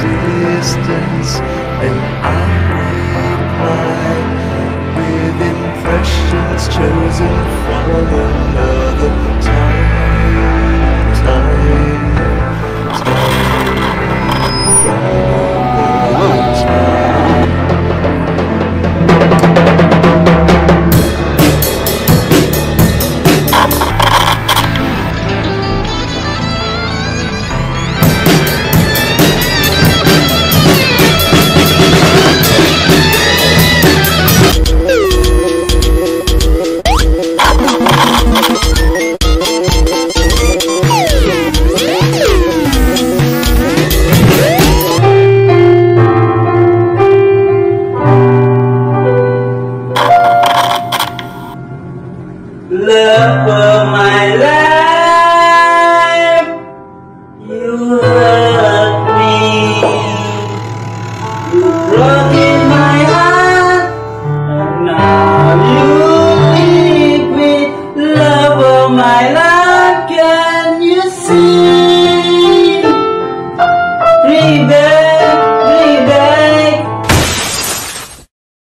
distance and I reply with impressions chosen from another. Love of my life.